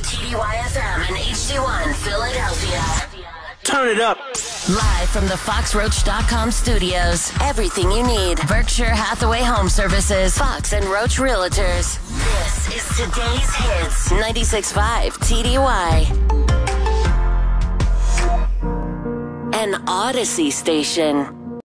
Tdyfm and HD1 Philadelphia. Turn it up. Live from the FoxRoach.com studios. Everything you need. Berkshire Hathaway Home Services. Fox and Roach Realtors. This is today's hits. 96.5 TDY. An Audacy station.